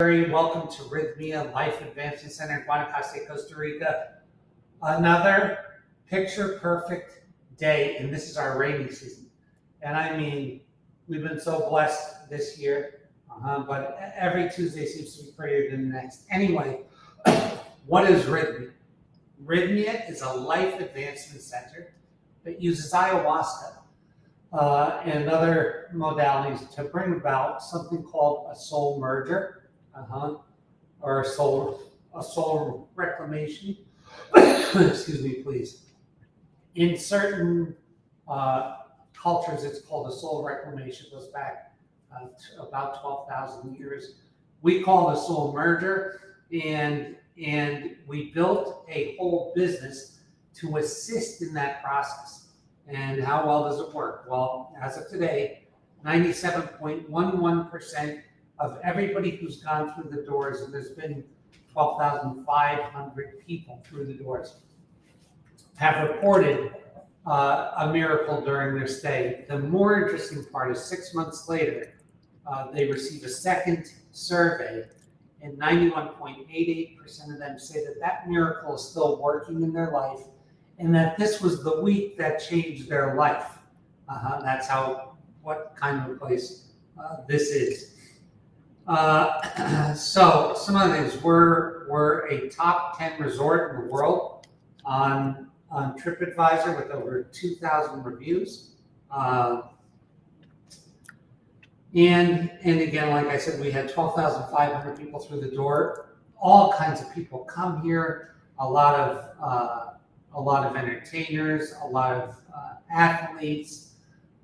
Welcome to Rythmia Life Advancement Center in Guanacaste, Costa Rica. Another picture perfect day, and this is our rainy season. And I mean, we've been so blessed this year, uh-huh, but every Tuesday seems to be prettier than the next. Anyway, what is Rythmia? Rythmia is a life advancement center that uses ayahuasca uh, and other modalities to bring about something called a soul merger uh-huh, or a solar, a soul reclamation. Excuse me, please. In certain uh, cultures, it's called a soul reclamation. It goes back uh, about 12,000 years. We call it a soul merger, and and we built a whole business to assist in that process. And how well does it work? Well, as of today, 97.11% of everybody who's gone through the doors, and there's been 12,500 people through the doors, have reported uh, a miracle during their stay. The more interesting part is six months later, uh, they receive a second survey, and 91.88% of them say that that miracle is still working in their life, and that this was the week that changed their life. Uh-huh, that's how, what kind of place uh, this is. Uh, so some of these we're we're a top ten resort in the world on on TripAdvisor with over two thousand reviews. Uh, and and again, like I said, we had twelve thousand five hundred people through the door. All kinds of people come here. A lot of uh, a lot of entertainers, a lot of uh, athletes,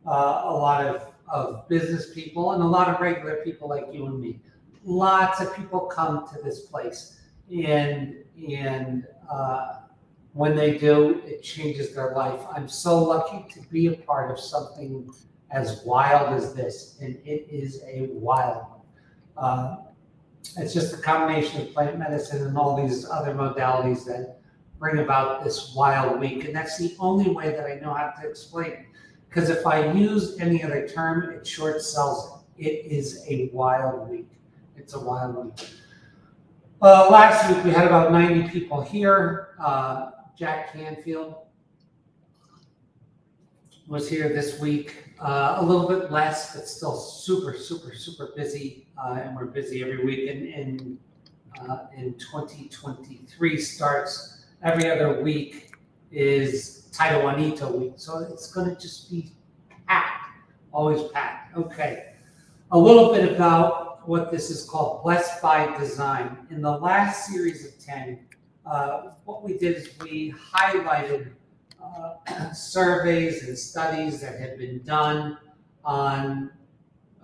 uh, a lot of of business people and a lot of regular people like you and me. Lots of people come to this place, and and uh, when they do, it changes their life. I'm so lucky to be a part of something as wild as this, and it is a wild one. Uh, it's just a combination of plant medicine and all these other modalities that bring about this wild week, and that's the only way that I know how to explain. Because if I use any other term, it short sells it. It is a wild week. It's a wild week. Uh, last week we had about 90 people here. Uh, Jack Canfield was here this week. Uh, a little bit less, but still super, super, super busy. Uh, and we're busy every week. And, and uh, in 2023 starts every other week is Juanito week. So it's going to just be packed, always packed. Okay. A little bit about what this is called Blessed by Design. In the last series of 10, uh, what we did is we highlighted uh, surveys and studies that had been done on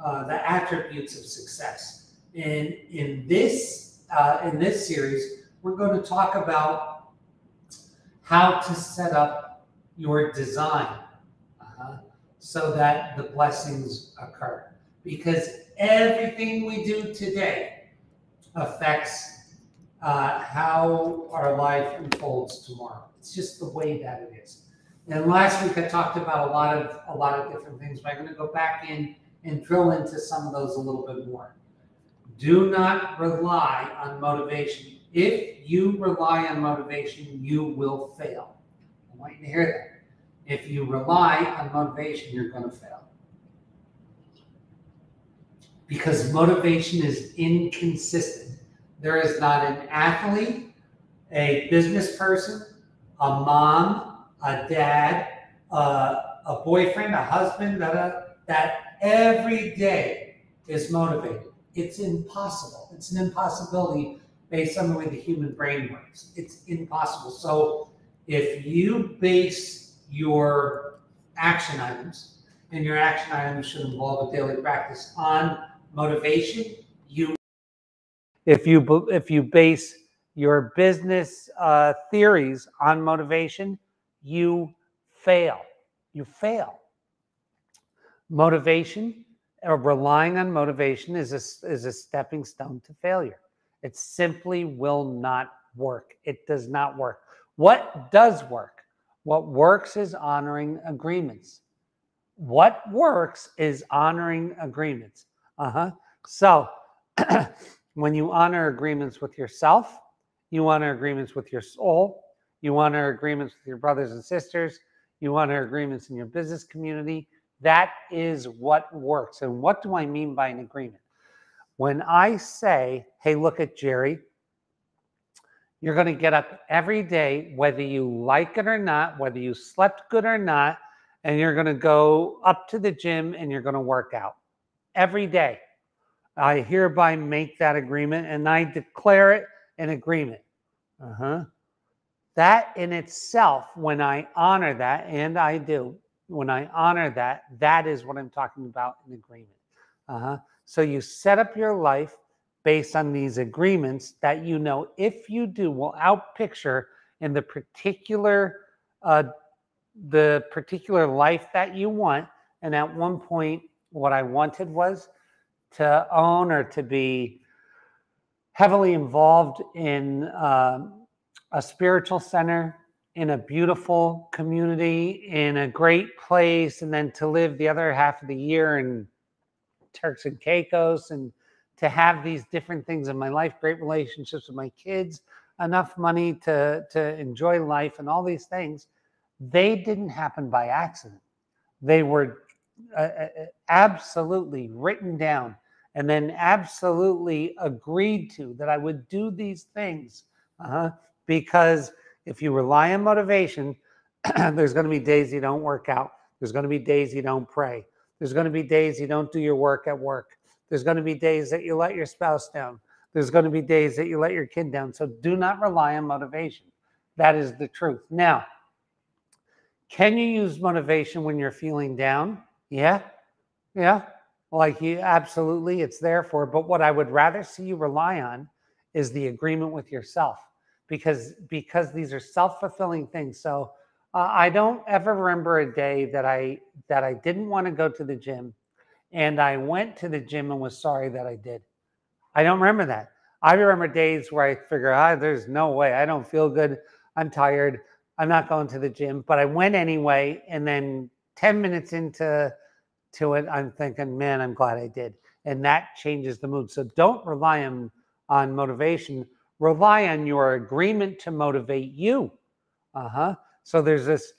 uh, the attributes of success. And in this uh, in this series, we're going to talk about how to set up your design uh, so that the blessings occur. Because everything we do today affects uh, how our life unfolds tomorrow. It's just the way that it is. And last week I talked about a lot of a lot of different things, but I'm going to go back in and drill into some of those a little bit more. Do not rely on motivation. If you rely on motivation, you will fail. I want you to hear that. If you rely on motivation, you're going to fail. Because motivation is inconsistent. There is not an athlete, a business person, a mom, a dad, a boyfriend, a husband that, that every day is motivated. It's impossible. It's an impossibility based on the way the human brain works. It's impossible. So if you base your action items, and your action items should involve a daily practice on motivation, you if you if you base your business uh, theories on motivation, you fail. You fail. Motivation or relying on motivation is a, is a stepping stone to failure. It simply will not work. It does not work. What does work? What works is honoring agreements. What works is honoring agreements. Uh huh. So When you honor agreements with yourself, you honor agreements with your soul, you honor agreements with your brothers and sisters, you honor agreements in your business community. That is what works. And what do I mean by an agreement? When I say, hey, look at Gerry, you're going to get up every day, whether you like it or not, whether you slept good or not, and you're going to go up to the gym and you're going to work out every day. I hereby make that agreement and I declare it an agreement. Uh huh. That in itself, when I honor that, and I do, when I honor that, that is what I'm talking about in agreement. Uh huh. So you set up your life based on these agreements that you know if you do will outpicture in the particular uh, the particular life that you want. And at one point, what I wanted was to own or to be heavily involved in uh, a spiritual center, in a beautiful community, in a great place, and then to live the other half of the year in Turks and Caicos and to have these different things in my life, great relationships with my kids, enough money to, to enjoy life and all these things they didn't happen by accident. They were uh, uh, uh, absolutely written down and then absolutely agreed to that I would do these things. Uh-huh. Because if you rely on motivation, there's going to be days you don't work out. There's going to be days you don't pray. There's going to be days you don't do your work at work. There's going to be days that you let your spouse down. There's going to be days that you let your kid down. So do not rely on motivation. That is the truth. Now, can you use motivation when you're feeling down? Yeah. Yeah. Like you absolutely it's there for. But what I would rather see you rely on is the agreement with yourself because because these are self-fulfilling things. So uh, I don't ever remember a day that I that I didn't want to go to the gym and I went to the gym and was sorry that I did. I don't remember that. I remember days where I figure, ah, there's no way. I don't feel good. I'm tired. I'm not going to the gym, but I went anyway. And then 10 minutes into to it, I'm thinking, man, I'm glad I did. And that changes the mood. So don't rely on, on motivation. Rely on your agreement to motivate you. Uh-huh. So there's this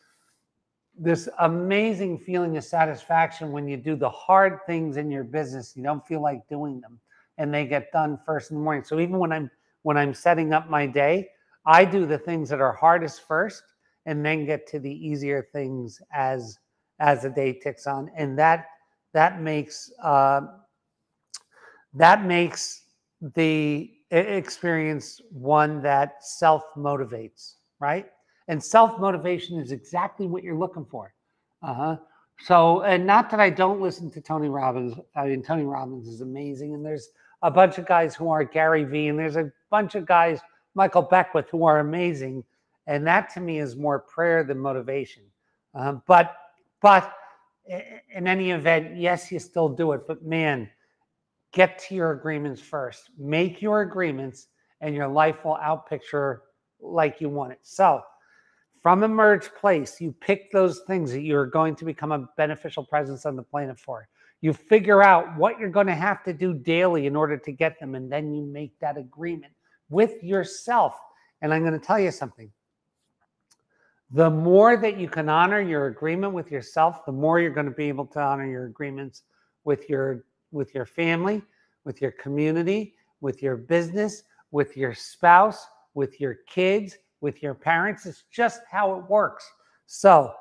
this amazing feeling of satisfaction when you do the hard things in your business. You don't feel like doing them and they get done first in the morning. So even when I'm when I'm setting up my day, I do the things that are hardest first and then get to the easier things as as the day ticks on and that that makes uh, that makes the experience one that self motivates right and self motivation is exactly what you're looking for uh-huh so and not that i don't listen to tony robbins i mean tony robbins is amazing and there's a bunch of guys who are gary vee and there's a bunch of guys Michael Beckwith, who are amazing. And that to me is more prayer than motivation. Um, but but in any event, yes, you still do it. But man, get to your agreements first. Make your agreements, and your life will outpicture like you want it. So from emerge place, you pick those things that you're going to become a beneficial presence on the planet for. You figure out what you're going to have to do daily in order to get them, and then you make that agreement with yourself. And I'm going to tell you something. The more that you can honor your agreement with yourself, the more you're going to be able to honor your agreements with your with your family, with your community, with your business, with your spouse, with your kids, with your parents. It's just how it works. So,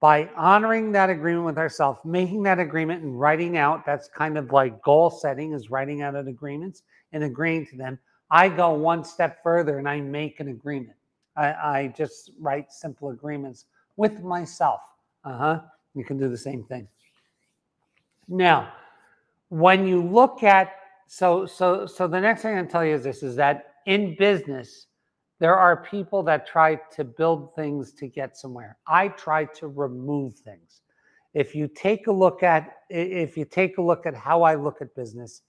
by honoring that agreement with ourselves, making that agreement and writing out, that's kind of like goal setting is writing out an agreements and agreeing to them. I go one step further and I make an agreement. I, I just write simple agreements with myself. Uh huh. You can do the same thing. Now, when you look at so so so the next thing I'm gonna tell you is this: is that in business there are people that try to build things to get somewhere. I try to remove things. If you take a look at if you take a look at how I look at business,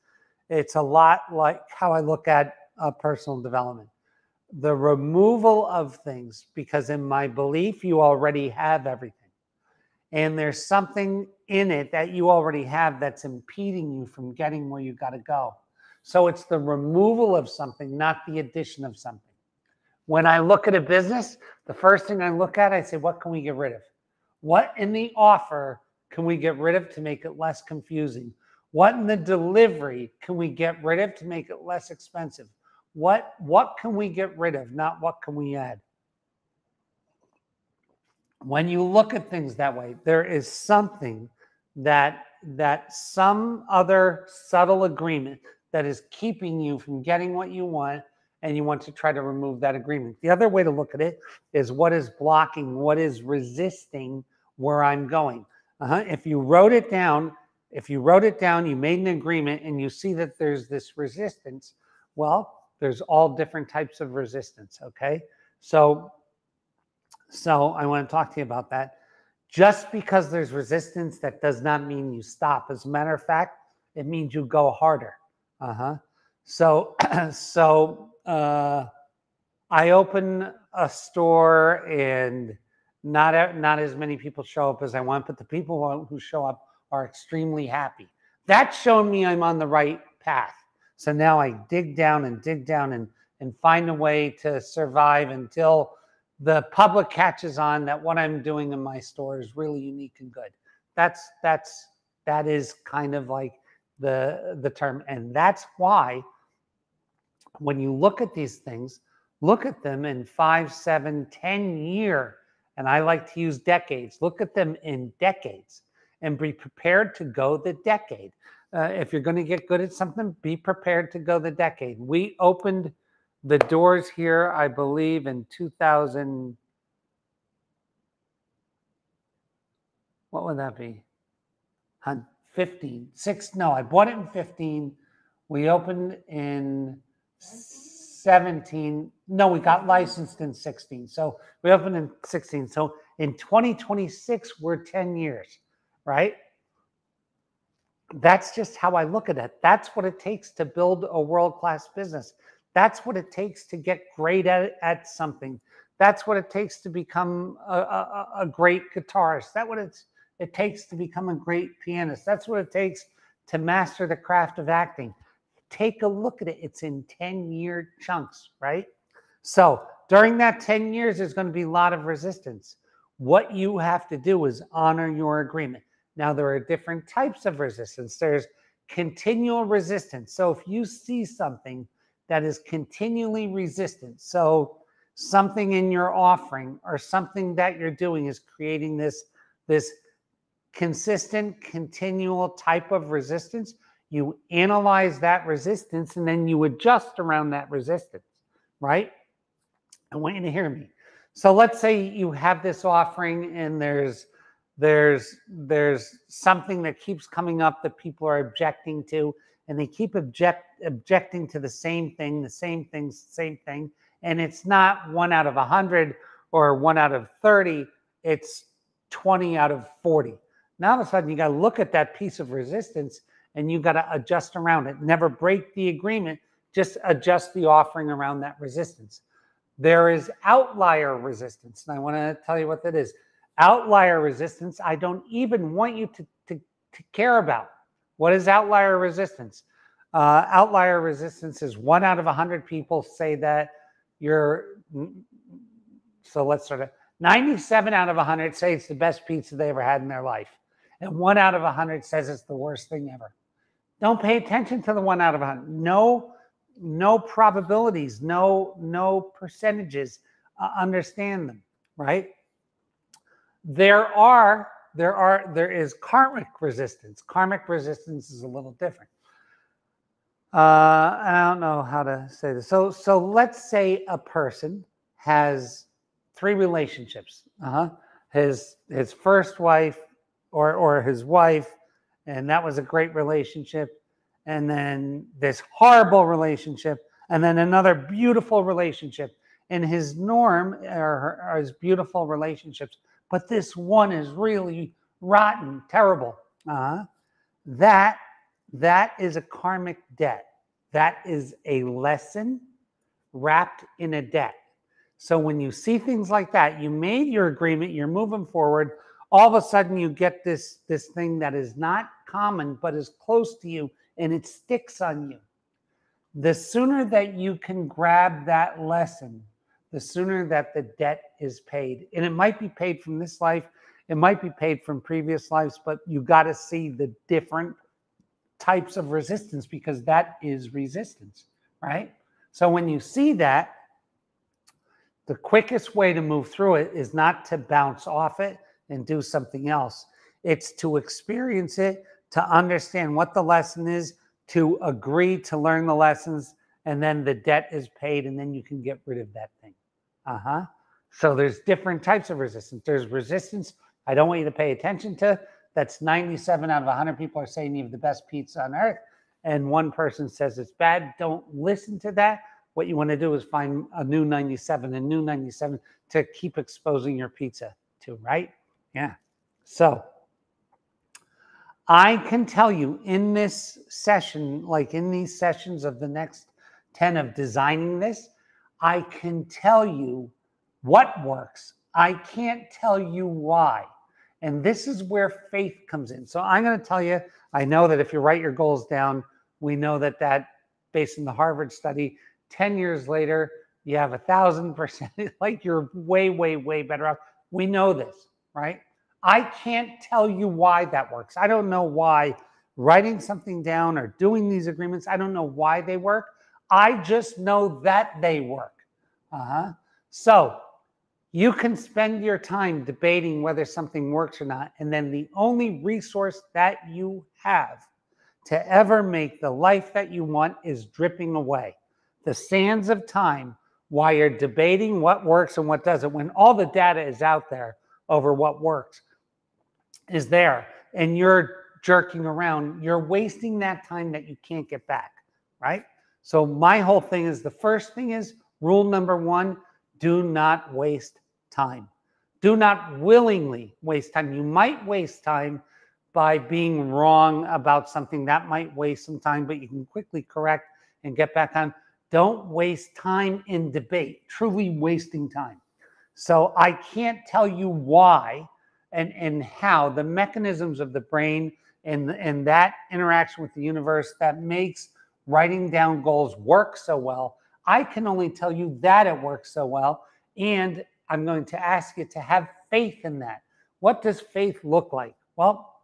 it's a lot like how I look at of personal development. The removal of things, because in my belief, you already have everything. And there's something in it that you already have that's impeding you from getting where you got to go. So it's the removal of something, not the addition of something. When I look at a business, the first thing I look at, I say, what can we get rid of? What in the offer can we get rid of to make it less confusing? What in the delivery can we get rid of to make it less expensive? What what can we get rid of, not what can we add? When you look at things that way, there is something that that some other subtle agreement that is keeping you from getting what you want and you want to try to remove that agreement. The other way to look at it is what is blocking, what is resisting where I'm going. Uh-huh. If you wrote it down, if you wrote it down, you made an agreement and you see that there's this resistance, well, there's all different types of resistance, okay? So so I want to talk to you about that. Just because there's resistance, that does not mean you stop. As a matter of fact, it means you go harder. Uh-huh. So so uh I open a store and not not as many people show up as I want, but the people who show up are extremely happy. That's shown me I'm on the right path. So now I dig down and dig down and and find a way to survive until the public catches on that what I'm doing in my store is really unique and good. That's that's that is kind of like the the term, and that's why when you look at these things, look at them in five, seven, ten year, and I like to use decades. Look at them in decades and be prepared to go the decade. Uh, if you're going to get good at something, be prepared to go the decade. We opened the doors here, I believe, in 2000. What would that be? 15, six. No, I bought it in 15. We opened in 17. No, we got licensed in 16. So we opened in 16. So in 2026, we're 10 years, right? That's just how I look at it. That's what it takes to build a world class business. That's what it takes to get great at, at something. That's what it takes to become a, a, a great guitarist. That's what it's, it takes to become a great pianist. That's what it takes to master the craft of acting. Take a look at it. It's in 10 year chunks, right? So during that 10 years, there's going to be a lot of resistance. What you have to do is honor your agreement. Now, there are different types of resistance. There's continual resistance. So if you see something that is continually resistant, so something in your offering or something that you're doing is creating this, this consistent, continual type of resistance, you analyze that resistance and then you adjust around that resistance, right? I want you to hear me. So let's say you have this offering and there's there's there's something that keeps coming up that people are objecting to and they keep object objecting to the same thing the same thing same thing and it's not one out of a 100 or one out of 30 it's 20 out of 40 now all of a sudden you got to look at that piece of resistance and you got to adjust around it never break the agreement just adjust the offering around that resistance there is outlier resistance and i want to tell you what that is Outlier resistance, I don't even want you to, to, to care about. What is outlier resistance? Uh, outlier resistance is one out of 100 people say that you're, so let's sort of, 97 out of 100 say it's the best pizza they ever had in their life. And one out of 100 says it's the worst thing ever. Don't pay attention to the one out of a 100. No, no probabilities, no, no percentages. Uh, understand them, right? There are there are there is karmic resistance. Karmic resistance is a little different. Uh, I don't know how to say this. So so let's say a person has three relationships. Uh-huh. His his first wife or or his wife, and that was a great relationship. And then this horrible relationship, and then another beautiful relationship. And his norm or, or his beautiful relationships but this one is really rotten, terrible. Uh-huh. That that is a karmic debt. That is a lesson wrapped in a debt. So when you see things like that, you made your agreement, you're moving forward. All of a sudden, you get this this thing that is not common but is close to you, and it sticks on you. the sooner that you can grab that lesson, the sooner that the debt is paid. And it might be paid from this life, it might be paid from previous lives, but you got to see the different types of resistance because that is resistance, right? So when you see that, the quickest way to move through it is not to bounce off it and do something else. It's to experience it, to understand what the lesson is, to agree to learn the lessons, and then the debt is paid, and then you can get rid of that thing. Uh huh. So there's different types of resistance. There's resistance I don't want you to pay attention to. That's 97 out of 100 people are saying you have the best pizza on earth, and one person says it's bad. Don't listen to that. What you want to do is find a new 97, a new 97 to keep exposing your pizza to, right? Yeah. So I can tell you in this session, like in these sessions of the next 10 of designing this, I can tell you what works. I can't tell you why. And this is where faith comes in. So I'm going to tell you, I know that if you write your goals down, we know that that based on the Harvard study, 10 years later, you have a thousand percent, like you're way, way, way better off. We know this, right? I can't tell you why that works. I don't know why writing something down or doing these agreements, I don't know why they work. I just know that they work. Uh-huh. So you can spend your time debating whether something works or not. And then the only resource that you have to ever make the life that you want is dripping away. The sands of time while you're debating what works and what doesn't, when all the data is out there over what works, is there, and you're jerking around, you're wasting that time that you can't get back, right? So, my whole thing is the first thing is rule number one do not waste time. Do not willingly waste time. You might waste time by being wrong about something that might waste some time, but you can quickly correct and get back on. Don't waste time in debate, truly wasting time. So I can't tell you why and, and how the mechanisms of the brain and, and that interaction with the universe that makes writing down goals work so well. I can only tell you that it works so well. And I'm going to ask you to have faith in that. What does faith look like? Well,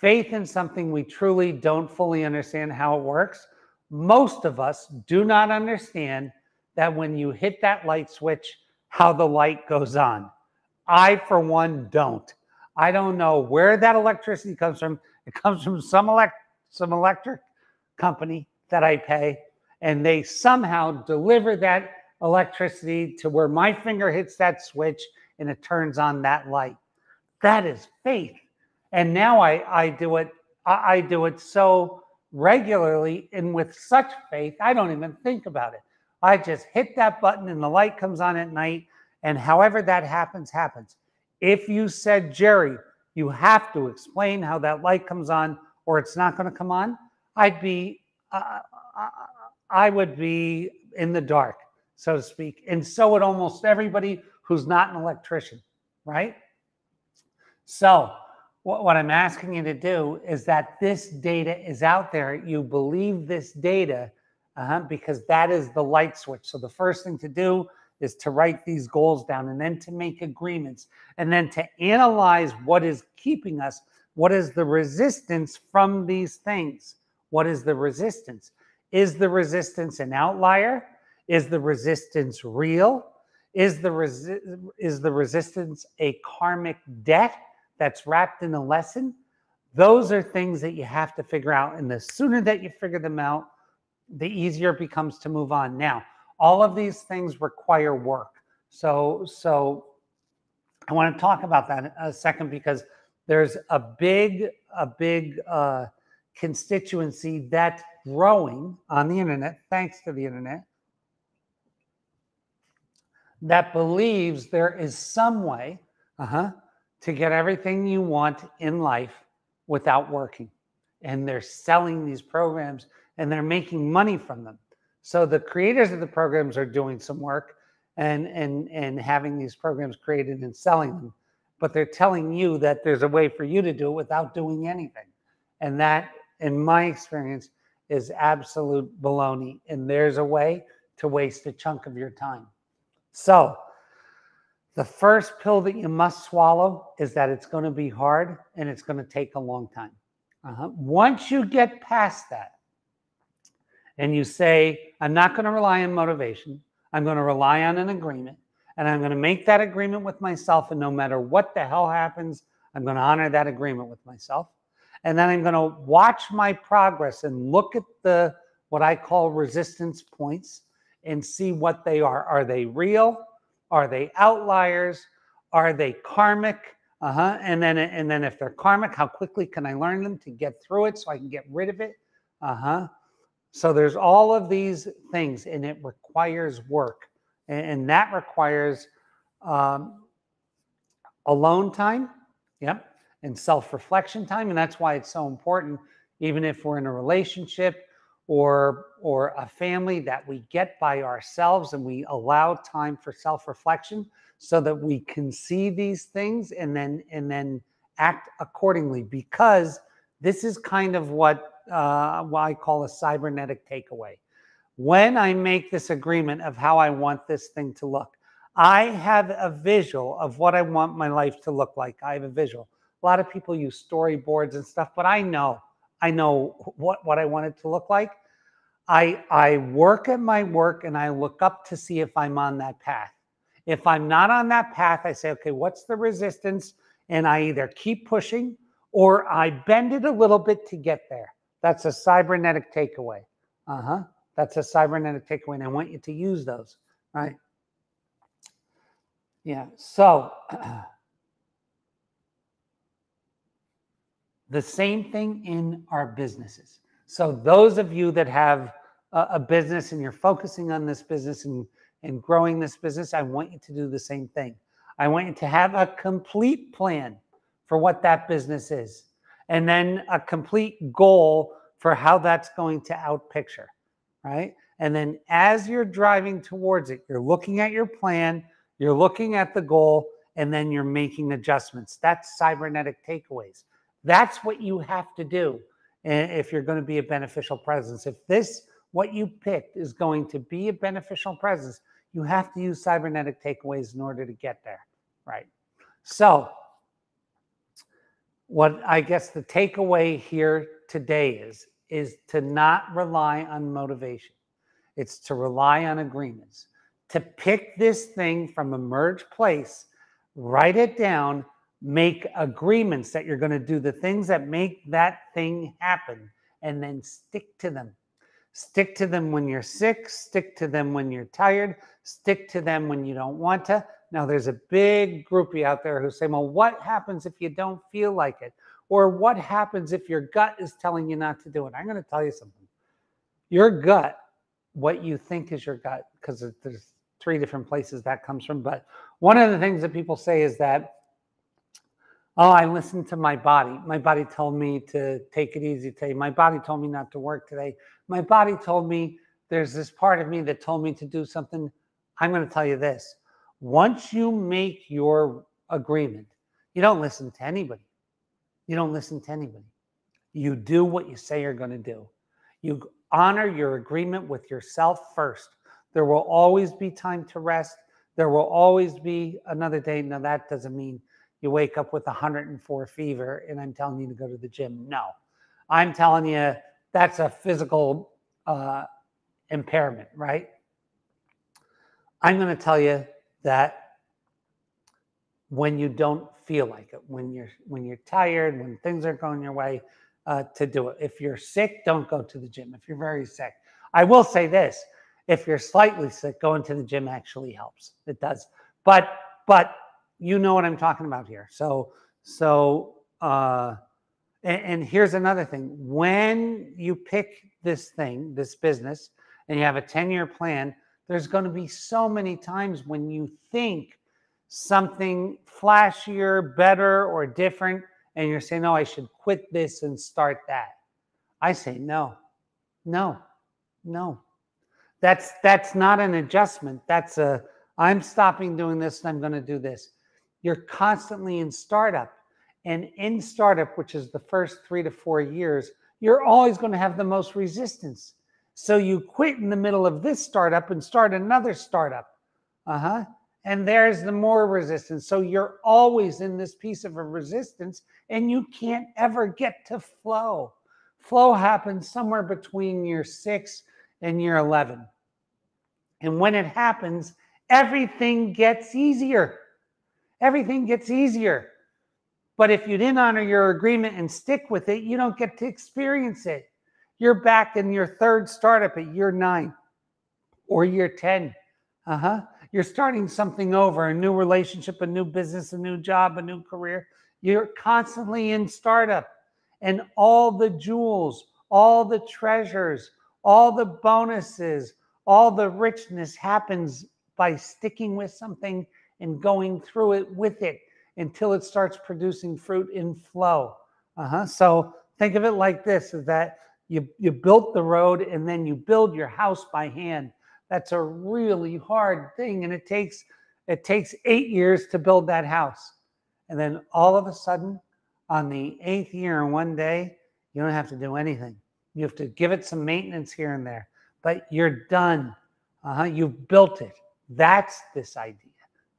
faith in something we truly don't fully understand how it works. Most of us do not understand that when you hit that light switch, how the light goes on. I, for one, don't. I don't know where that electricity comes from. It comes from some elect some electric company that I pay, and they somehow deliver that electricity to where my finger hits that switch and it turns on that light. That is faith. And now I, I do it, I, I do it so regularly and with such faith, I don't even think about it. I just hit that button and the light comes on at night. And however that happens, happens. If you said, Gerry, you have to explain how that light comes on or it's not going to come on, I'd be, uh, uh I would be in the dark so to speak. And so would almost everybody who's not an electrician, right? So, what, what I'm asking you to do is that this data is out there. You believe this data uh, because that is the light switch. So, the first thing to do is to write these goals down and then to make agreements and then to analyze what is keeping us. What is the resistance from these things? What is the resistance? Is the resistance an outlier? Is the resistance real? Is the, resi- is the resistance a karmic debt that's wrapped in a lesson? Those are things that you have to figure out. And the sooner that you figure them out, the easier it becomes to move on. Now, all of these things require work. So, so I want to talk about that a second because there's a big, a big uh, constituency that's growing on the internet, thanks to the internet, that believes there is some way uh-huh, to get everything you want in life without working. And they're selling these programs and they're making money from them. So the creators of the programs are doing some work and and and having these programs created and selling them. But they're telling you that there's a way for you to do it without doing anything. And that, in my experience, is absolute baloney. And there's a way to waste a chunk of your time. So, the first pill that you must swallow is that it's going to be hard and it's going to take a long time. Uh-huh. Once you get past that and you say, I'm not going to rely on motivation, I'm going to rely on an agreement, and I'm going to make that agreement with myself. And no matter what the hell happens, I'm going to honor that agreement with myself. And then I'm going to watch my progress and look at the what I call resistance points and see what they are. Are they real? Are they outliers? Are they karmic? Uh-huh. And then and then if they're karmic, how quickly can I learn them to get through it so I can get rid of it? Uh-huh. So there's all of these things and it requires work. And, and that requires um, alone time. Yep. And self-reflection time. And that's why it's so important, even if we're in a relationship or or a family that we get by ourselves and we allow time for self-reflection so that we can see these things and then and then act accordingly because this is kind of what uh, what I call a cybernetic takeaway. When I make this agreement of how I want this thing to look, I have a visual of what I want my life to look like. I have a visual. A lot of people use storyboards and stuff, but I know, I know what, what I want it to look like. I, I work at my work and I look up to see if I'm on that path. If I'm not on that path, I say, okay, what's the resistance? And I either keep pushing or I bend it a little bit to get there. That's a cybernetic takeaway. Uh huh. That's a cybernetic takeaway. And I want you to use those, right? Yeah. So, the same thing in our businesses. So, those of you that have a, a business and you're focusing on this business and and growing this business, I want you to do the same thing. I want you to have a complete plan for what that business is, and then a complete goal for how that's going to outpicture, right? And then as you're driving towards it, you're looking at your plan, you're looking at the goal, and then you're making adjustments. That's cybernetic takeaways. That's what you have to do if you're going to be a beneficial presence. If this what you picked is going to be a beneficial presence, you have to use cybernetic takeaways in order to get there, right? So, what I guess the takeaway here today is is to not rely on motivation. It's to rely on agreements. To pick this thing from a merge place, write it down, make agreements that you're going to do the things that make that thing happen, and then stick to them. Stick to them when you're sick, stick to them when you're tired, stick to them when you don't want to. Now, there's a big groupie out there who say, well, what happens if you don't feel like it? Or what happens if your gut is telling you not to do it? I'm going to tell you something. Your gut, what you think is your gut, because there's three different places that comes from. But one of the things that people say is that Oh, I listened to my body. My body told me to take it easy today. My body told me not to work today. My body told me there's this part of me that told me to do something. I'm going to tell you this. Once you make your agreement, you don't listen to anybody. You don't listen to anybody. You do what you say you're going to do. You honor your agreement with yourself first. There will always be time to rest. There will always be another day. Now, that doesn't mean you wake up with 104 fever and I'm telling you to go to the gym. No, I'm telling you that's a physical uh, impairment, right? I'm going to tell you that when you don't feel like it, when you're when you're tired, when things aren't going your way, uh, to do it. If you're sick, don't go to the gym. If you're very sick, I will say this: if you're slightly sick, going to the gym actually helps. It does, but but you know what I'm talking about here. So, so, uh, and, and here's another thing: when you pick this thing, this business, and you have a 10 year plan, there's going to be so many times when you think something flashier, better, or different, and you're saying, "No, I should quit this and start that." I say, "No, no, no. That's that's not an adjustment. That's a I'm stopping doing this and I'm going to do this. You're constantly in startup. And in startup, which is the first three to four years, you're always going to have the most resistance. So you quit in the middle of this startup and start another startup. Uh huh. And there's the more resistance. So you're always in this piece of a resistance and you can't ever get to flow. Flow happens somewhere between year six and year 11. And when it happens, everything gets easier. Everything gets easier. But if you didn't honor your agreement and stick with it, you don't get to experience it. You're back in your third startup at year nine or year 10. Uh huh. You're starting something over a new relationship, a new business, a new job, a new career. You're constantly in startup. And all the jewels, all the treasures, all the bonuses, all the richness happens by sticking with something and going through it with it until it starts producing fruit in flow. Uh-huh. So think of it like this is that you, you built the road and then you build your house by hand. That's a really hard thing. And it takes it takes eight years to build that house. And then all of a sudden, on the eighth year and one day, you don't have to do anything. You have to give it some maintenance here and there, but you're done. Uh-huh. You've built it. That's this idea.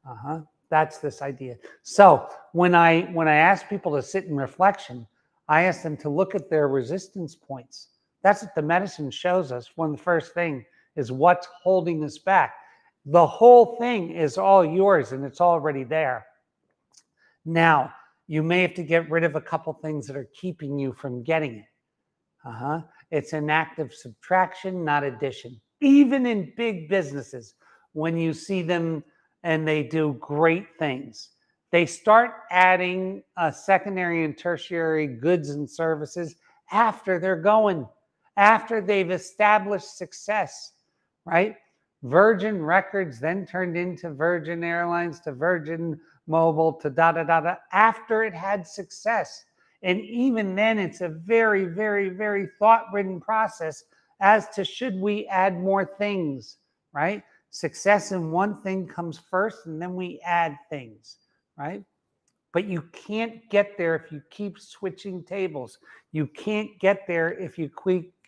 Uh-huh. That's this idea. So when I when I ask people to sit in reflection, I ask them to look at their resistance points. That's what the medicine shows us. One of the first thing is what's holding us back. The whole thing is all yours and it's already there. Now, you may have to get rid of a couple things that are keeping you from getting it. Uh-huh. It's an act of subtraction, not addition. Even in big businesses, when you see them and they do great things. They start adding uh, secondary and tertiary goods and services after they're going, after they've established success, right? Virgin Records then turned into Virgin Airlines to Virgin Mobile to da da da da after it had success. And even then, it's a very, very, very thought ridden process as to should we add more things, right? Success in one thing comes first, and then we add things, right? But you can't get there if you keep switching tables. You can't get there if you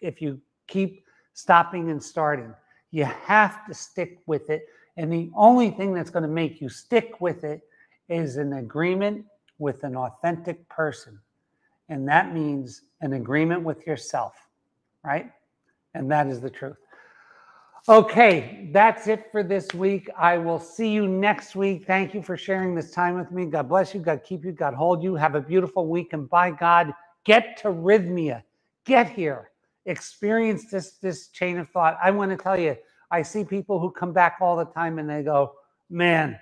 if you keep stopping and starting. You have to stick with it. And the only thing that's going to make you stick with it is an agreement with an authentic person. And that means an agreement with yourself, right? And that is the truth. Okay, that's it for this week. I will see you next week. Thank you for sharing this time with me. God bless you. God keep you. God hold you. Have a beautiful week. And by God, get to Rythmia. Get here. Experience this, this chain of thought. I want to tell you, I see people who come back all the time and they go, man,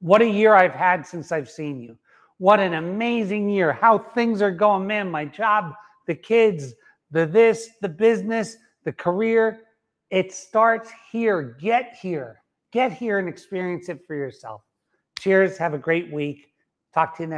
what a year I've had since I've seen you. What an amazing year. How things are going, man. My job, the kids, the this, the business, the career it starts here. Get here. Get here and experience it for yourself. Cheers. Have a great week. Talk to you next.